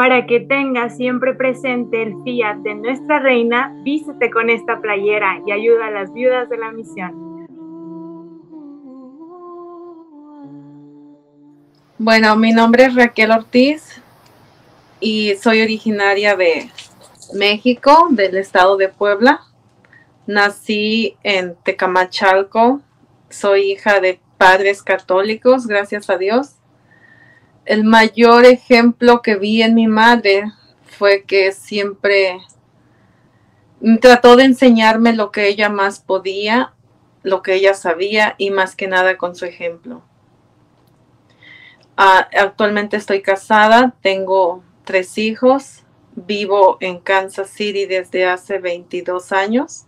Para que tengas siempre presente el fiat de nuestra reina, vístete con esta playera y ayuda a las viudas de la misión. Bueno, mi nombre es Raquel Ortiz y soy originaria de México, del estado de Puebla. Nací en Tecamachalco, soy hija de padres católicos, gracias a Dios el mayor ejemplo que vi en mi madre fue que siempre trató de enseñarme lo que ella más podía, lo que ella sabía y más que nada con su ejemplo. Ah, actualmente estoy casada, tengo tres hijos, vivo en Kansas City desde hace 22 años.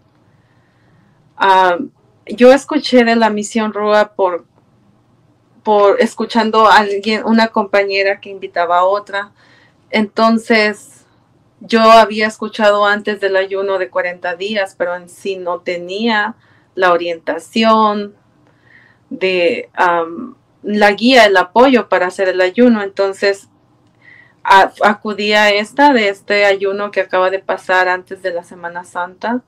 Ah, yo escuché de la misión Rúa por por escuchando a alguien, una compañera que invitaba a otra. Entonces, yo había escuchado antes del ayuno de 40 días, pero en sí no tenía la orientación de la guía, el apoyo para hacer el ayuno. Entonces, acudí a esta, de este ayuno que acaba de pasar antes de la Semana Santa.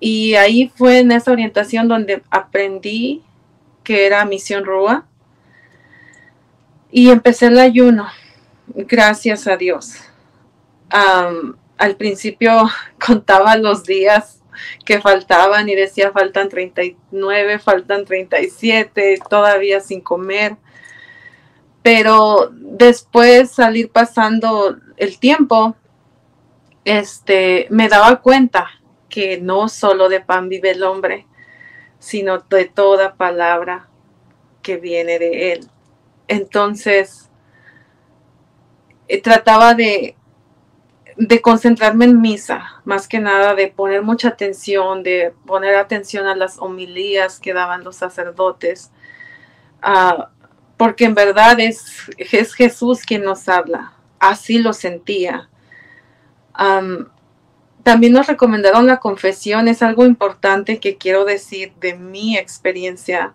Y ahí fue en esa orientación donde aprendí que era Misión Rúa. Y empecé el ayuno, gracias a Dios. al principio contaba los días que faltaban y decía faltan 39, faltan 37, todavía sin comer. Pero después salir pasando el tiempo, este, me daba cuenta que no solo de pan vive el hombre, sino de toda palabra que viene de Él. Entonces, eh, trataba de, de concentrarme en misa, más que nada de poner mucha atención, de poner atención a las homilías que daban los sacerdotes, ah, porque en verdad es, es, Jesús quien nos habla, así lo sentía. También nos recomendaron la confesión, es algo importante que quiero decir de mi experiencia,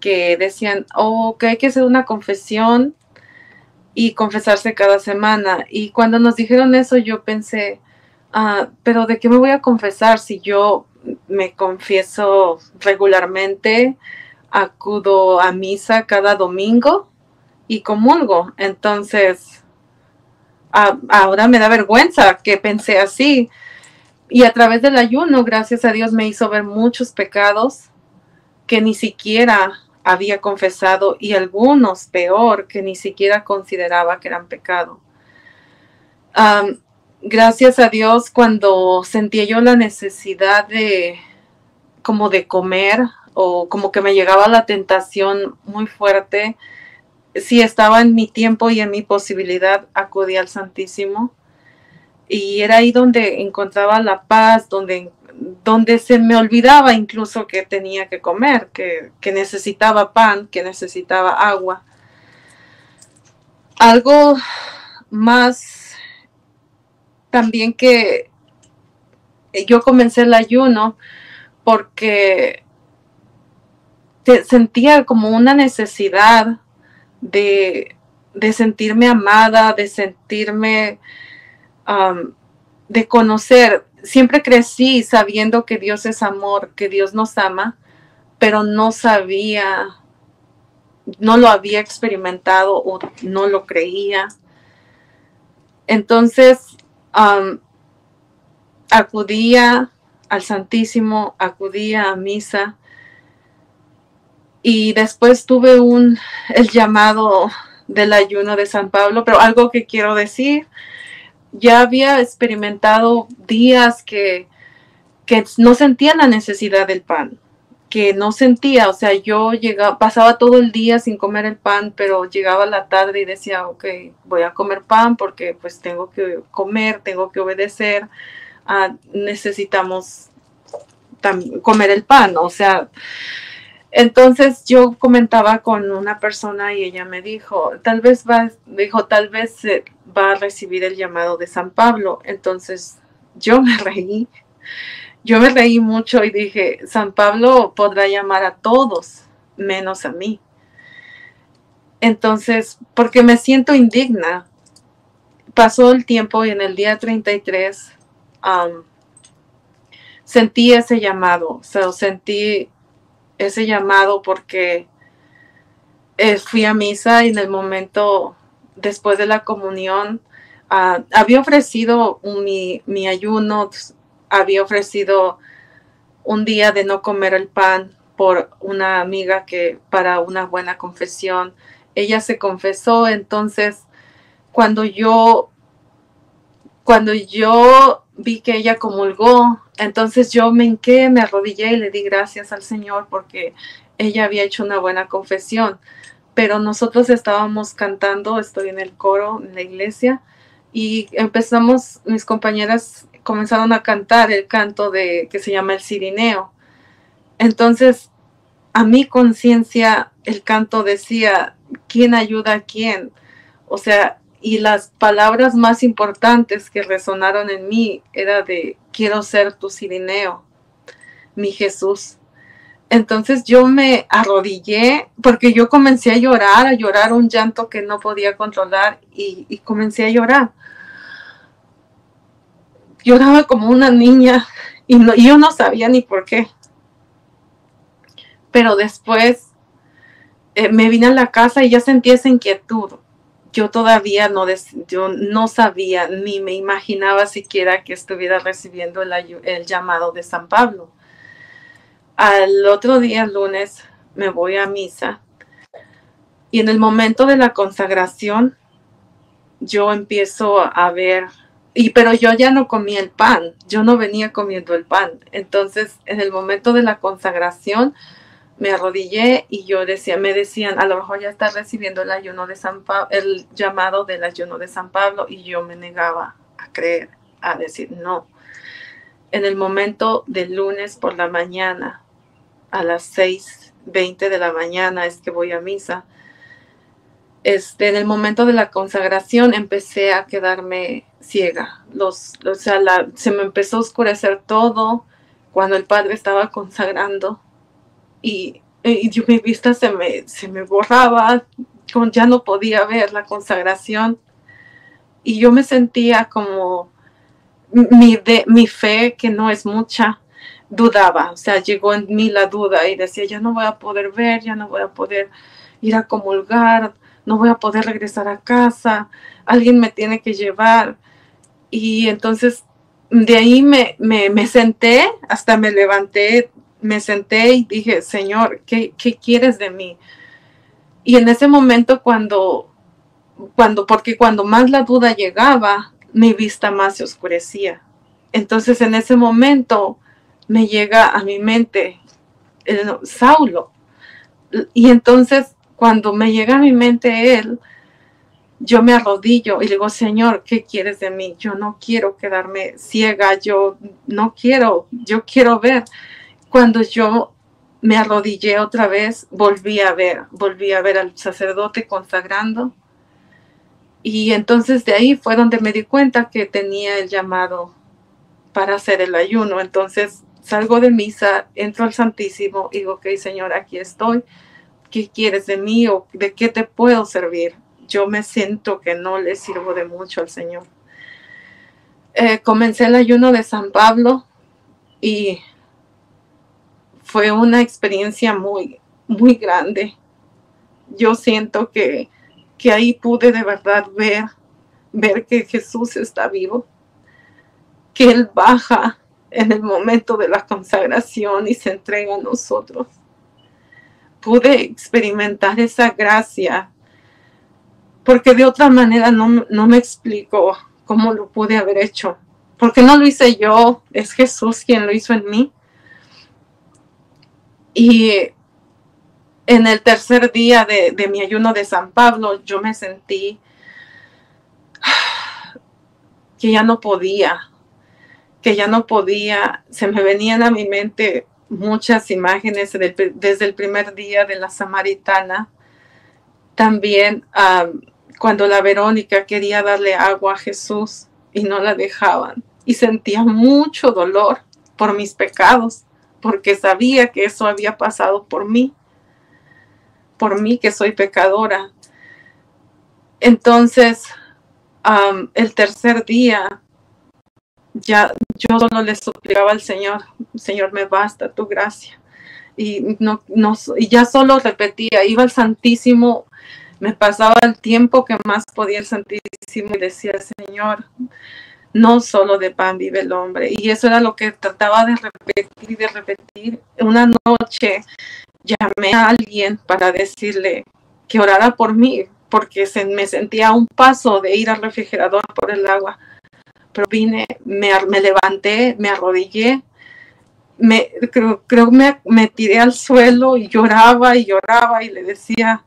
que decían, oh, que hay que hacer una confesión y confesarse cada semana. Y cuando nos dijeron eso, yo pensé, ah, pero ¿de qué me voy a confesar si yo me confieso regularmente, acudo a misa cada domingo y comulgo? Entonces, ah, ahora me da vergüenza que pensé así. Y a través del ayuno, gracias a Dios, me hizo ver muchos pecados que ni siquiera había confesado y algunos peor que ni siquiera consideraba que eran pecado. gracias a Dios, cuando sentía yo la necesidad de como de comer o como que me llegaba la tentación muy fuerte, si estaba en mi tiempo y en mi posibilidad, acudí al Santísimo y era ahí donde encontraba la paz, donde, donde se me olvidaba incluso que tenía que comer, que, necesitaba pan, que necesitaba agua. Algo más también que yo comencé el ayuno porque sentía como una necesidad de, de sentirme amada, de sentirme de conocer. Siempre crecí sabiendo que Dios es amor, que Dios nos ama, pero no sabía, no lo había experimentado o no lo creía. Entonces, acudía al Santísimo, acudía a misa y después tuve un el llamado del ayuno de San Pablo, pero algo que quiero decir ya había experimentado días que, no sentía la necesidad del pan, que no sentía, o sea, yo llegaba, pasaba todo el día sin comer el pan, pero llegaba la tarde y decía, ok, voy a comer pan porque pues tengo que comer, tengo que obedecer, ah, necesitamos comer el pan, o sea, entonces yo comentaba con una persona y ella me dijo, tal vez va, dijo, tal vez va a recibir el llamado de San Pablo. Entonces yo me reí, yo me reí mucho y dije, San Pablo podrá llamar a todos menos a mí. Entonces, porque me siento indigna pasó el tiempo y en el día 33 sentí ese llamado, o sea, sentí ese llamado porque eh, fui a misa y en el momento después de la comunión ah, había ofrecido mi, mi ayuno, había ofrecido un día de no comer el pan por una amiga que para una buena confesión. Ella se confesó, entonces cuando yo cuando yo vi que ella comulgó, entonces yo me hinqué, me arrodillé y le di gracias al Señor porque ella había hecho una buena confesión. Pero nosotros estábamos cantando, estoy en el coro en la iglesia, y empezamos, mis compañeras comenzaron a cantar el canto de que se llama el Sirineo. Entonces, a mi conciencia, el canto decía, ¿quién ayuda a quién? O sea, y las palabras más importantes que resonaron en mí era de quiero ser tu sirineo, mi Jesús. Entonces yo me arrodillé porque yo comencé a llorar, a llorar un llanto que no podía controlar y, comencé a llorar. Lloraba como una niña y, no, y yo no sabía ni por qué. Pero después eh, me vine a la casa y ya sentí esa inquietud yo todavía no, yo no sabía ni me imaginaba siquiera que estuviera recibiendo el, el, llamado de San Pablo. Al otro día, lunes, me voy a misa y en el momento de la consagración yo empiezo a ver, y pero yo ya no comía el pan, yo no venía comiendo el pan. Entonces, en el momento de la consagración, me arrodillé y yo decía, me decían, a lo mejor ya está recibiendo el ayuno de San Pablo, el llamado del ayuno de San Pablo, y yo me negaba a creer, a decir no. En el momento del lunes por la mañana, a las 6.20 de la mañana es que voy a misa. Este, en el momento de la consagración empecé a quedarme ciega. Los, o sea, se me empezó a oscurecer todo cuando el padre estaba consagrando y, y mi vista se me, se me borraba, ya no podía ver la consagración y yo me sentía como mi, de, mi fe, que no es mucha, dudaba, o sea, llegó en mí la duda y decía, ya no voy a poder ver, ya no voy a poder ir a comulgar, no voy a poder regresar a casa, alguien me tiene que llevar. Y entonces de ahí me, me, me senté, hasta me levanté me senté y dije, Señor, ¿qué, quieres de mí? Y en ese momento cuando, cuando, porque cuando más la duda llegaba, mi vista más se oscurecía. Entonces en ese momento me llega a mi mente el, Saulo. Y entonces cuando me llega a mi mente él, yo me arrodillo y digo, Señor, ¿qué quieres de mí? Yo no quiero quedarme ciega, yo no quiero, yo quiero ver. Cuando yo me arrodillé otra vez, volví a ver, volví a ver al sacerdote consagrando. Y entonces de ahí fue donde me di cuenta que tenía el llamado para hacer el ayuno. Entonces salgo de misa, entro al Santísimo y digo, ok, Señor, aquí estoy. ¿Qué quieres de mí o de qué te puedo servir? Yo me siento que no le sirvo de mucho al Señor. Eh, comencé el ayuno de San Pablo y fue una experiencia muy, muy grande. Yo siento que, que ahí pude de verdad ver, ver que Jesús está vivo, que Él baja en el momento de la consagración y se entrega a nosotros. Pude experimentar esa gracia, porque de otra manera no, no me explico cómo lo pude haber hecho, porque no lo hice yo, es Jesús quien lo hizo en mí. Y en el tercer día de, mi ayuno de San Pablo, yo me sentí que ya no podía, que ya no podía. Se me venían a mi mente muchas imágenes desde el primer día de la samaritana. También cuando la Verónica quería darle agua a Jesús y no la dejaban. Y sentía mucho dolor por mis pecados porque sabía que eso había pasado por mí, por mí que soy pecadora. Entonces, el tercer día, ya yo solo le suplicaba al Señor, Señor, me basta tu gracia. Y, no, no, y ya solo repetía, iba al Santísimo, me pasaba el tiempo que más podía el Santísimo y decía, Señor, no solo de pan vive el hombre. Y eso era lo que trataba de repetir y de repetir. Una noche llamé a alguien para decirle que orara por mí, porque se, me sentía a un paso de ir al refrigerador por el agua. Pero vine, me, levanté, me arrodillé, me, creo, creo me, me tiré al suelo y lloraba y lloraba y le decía,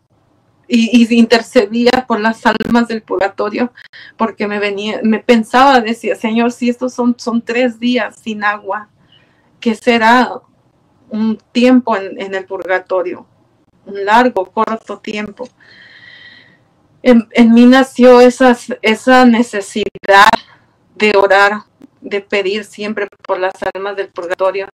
y, intercedía por las almas del purgatorio, porque me venía, me pensaba, decía, Señor, si estos son, son tres días sin agua, ¿qué será un tiempo en, el purgatorio? Un largo, corto tiempo. En, en mí nació esas, esa necesidad de orar, de pedir siempre por las almas del purgatorio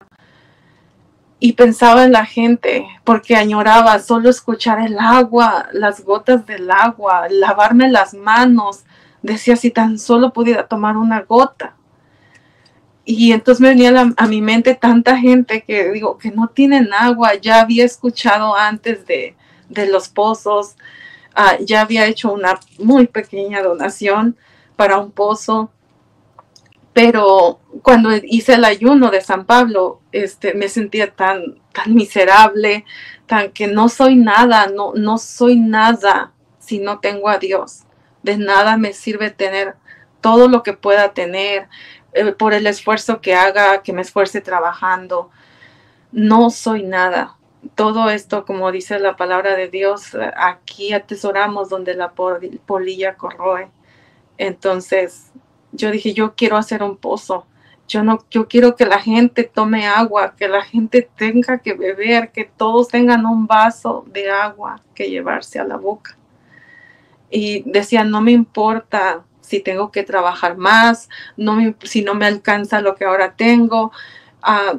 y pensaba en la gente porque añoraba solo escuchar el agua, las gotas del agua, lavarme las manos. Decía si tan solo pudiera tomar una gota. Y entonces me venía a, mi mente tanta gente que digo que no tienen agua. Ya había escuchado antes de, los pozos, ah, ya había hecho una muy pequeña donación para un pozo pero cuando hice el ayuno de San Pablo, este, me sentía tan, tan miserable, tan que no soy nada, no, no soy nada si no tengo a Dios. De nada me sirve tener todo lo que pueda tener eh, por el esfuerzo que haga, que me esfuerce trabajando. No soy nada. Todo esto, como dice la palabra de Dios, aquí atesoramos donde la polilla corroe. Entonces, yo dije, yo quiero hacer un pozo. Yo no, yo quiero que la gente tome agua, que la gente tenga que beber, que todos tengan un vaso de agua que llevarse a la boca. Y decía, no me importa si tengo que trabajar más, no si no me alcanza lo que ahora tengo, ah,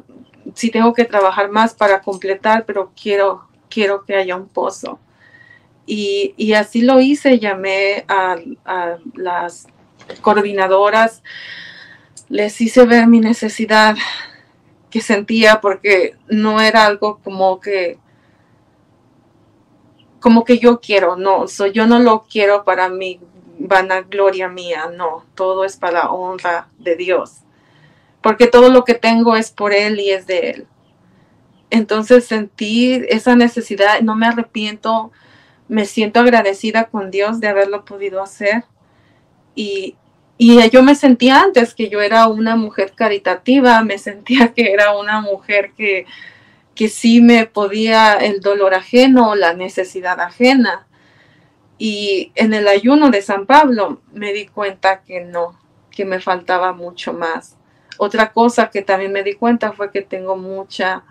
si tengo que trabajar más para completar, pero quiero, quiero que haya un pozo. Y, así lo hice, llamé a las coordinadoras, les hice ver mi necesidad que sentía porque no era algo como que como que yo quiero, no, yo no lo quiero para mi vanagloria mía, no, todo es para la honra de Dios, porque todo lo que tengo es por Él y es de Él. Entonces sentí esa necesidad, no me arrepiento, me siento agradecida con Dios de haberlo podido hacer y, yo me sentía antes que yo era una mujer caritativa, me sentía que era una mujer que, que sí me podía el dolor ajeno, la necesidad ajena. Y en el ayuno de San Pablo me di cuenta que no, que me faltaba mucho más. Otra cosa que también me di cuenta fue que tengo mucha,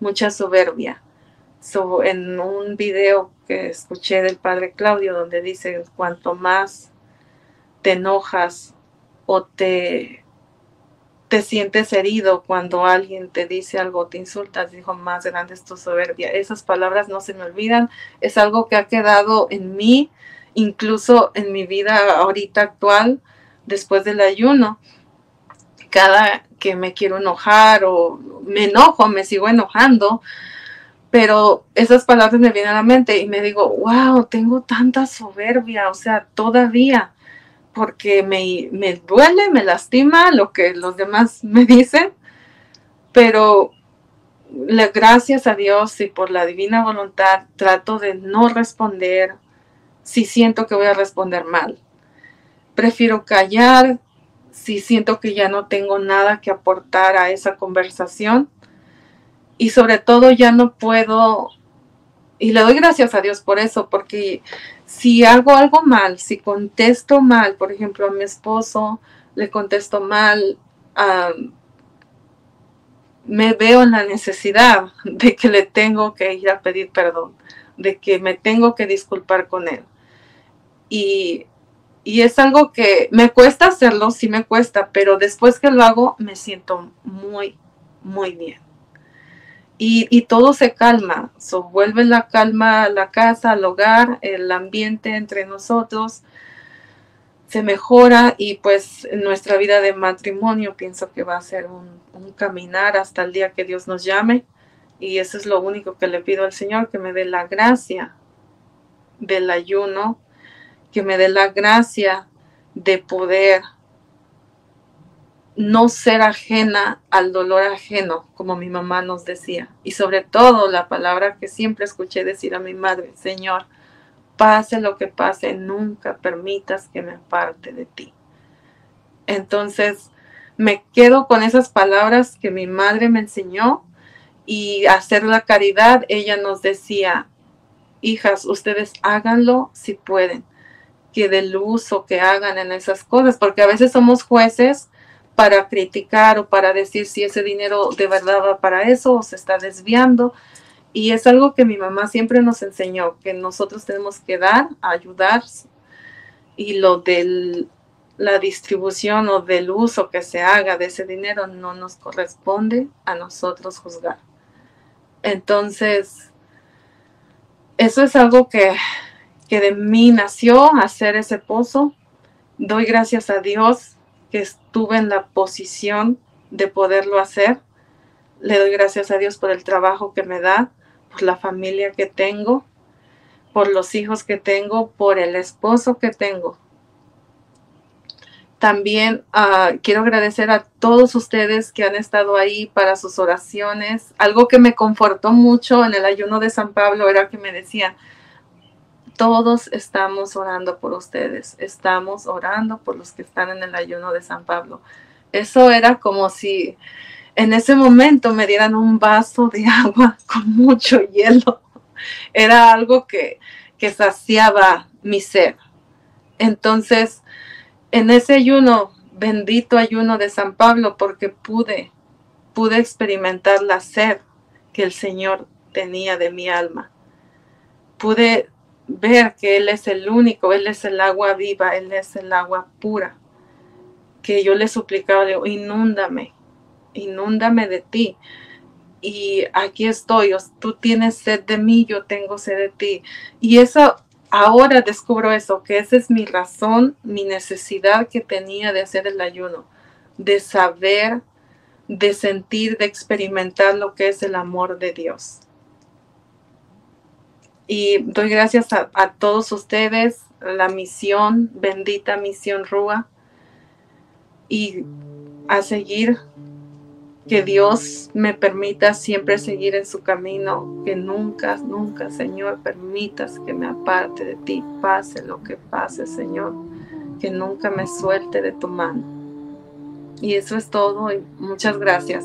mucha soberbia. en un video que escuché del padre Claudio donde dice, cuanto más te enojas o te, te sientes herido cuando alguien te dice algo, te insultas, dijo, más grande es tu soberbia. Esas palabras no se me olvidan, es algo que ha quedado en mí, incluso en mi vida ahorita actual, después del ayuno. Cada que me quiero enojar o me enojo, me sigo enojando, pero esas palabras me vienen a la mente y me digo, wow, tengo tanta soberbia, o sea, todavía porque me, me duele, me lastima lo que los demás me dicen, pero gracias a Dios y por la divina voluntad trato de no responder si siento que voy a responder mal. Prefiero callar si siento que ya no tengo nada que aportar a esa conversación y sobre todo ya no puedo y le doy gracias a Dios por eso, porque si hago algo mal, si contesto mal, por ejemplo, a mi esposo le contesto mal, me veo en la necesidad de que le tengo que ir a pedir perdón, de que me tengo que disculpar con él. Y, y es algo que me cuesta hacerlo, sí me cuesta, pero después que lo hago me siento muy, muy bien y, todo se calma, so, vuelve la calma a la casa, al hogar, el ambiente entre nosotros. se mejora y pues nuestra vida de matrimonio pienso que va a ser un, un, caminar hasta el día que Dios nos llame y eso es lo único que le pido al Señor, que me dé la gracia del ayuno, que me dé la gracia de poder no ser ajena al dolor ajeno, como mi mamá nos decía. Y sobre todo la palabra que siempre escuché decir a mi madre, Señor, pase lo que pase, nunca permitas que me aparte de ti. Entonces, me quedo con esas palabras que mi madre me enseñó y hacer la caridad, ella nos decía, hijas, ustedes háganlo si pueden, que del uso que hagan en esas cosas, porque a veces somos jueces para criticar o para decir si ese dinero de verdad va para eso o se está desviando. Y es algo que mi mamá siempre nos enseñó, que nosotros tenemos que dar, ayudar y lo de la distribución o del uso que se haga de ese dinero no nos corresponde a nosotros juzgar. Entonces, eso es algo que, que de mí nació, hacer ese pozo. Doy gracias a Dios que estuve en la posición de poderlo hacer. Le doy gracias a Dios por el trabajo que me da, por la familia que tengo, por los hijos que tengo, por el esposo que tengo. También ah, quiero agradecer a todos ustedes que han estado ahí para sus oraciones. Algo que me confortó mucho en el ayuno de San Pablo era que me decían, todos estamos orando por ustedes, estamos orando por los que están en el ayuno de San Pablo. Eso era como si en ese momento me dieran un vaso de agua con mucho hielo. Era algo que, que saciaba mi ser. Entonces, en ese ayuno, bendito ayuno de San Pablo, porque pude, pude experimentar la sed que el Señor tenía de mi alma. Pude ver que Él es el único, Él es el agua viva, Él es el agua pura. Que yo le suplicaba, le inúndame, inúndame de ti. Y aquí estoy, tú tienes sed de mí, yo tengo sed de ti. Y eso, ahora descubro eso, que esa es mi razón, mi necesidad que tenía de hacer el ayuno, de saber, de sentir, de experimentar lo que es el amor de Dios. Y doy gracias a, todos ustedes, la misión, bendita misión Rúa, y a seguir, que Dios me permita siempre seguir en su camino, que nunca, nunca, Señor, permitas que me aparte de ti, pase lo que pase, Señor, que nunca me suelte de tu mano. Y eso es todo y muchas gracias.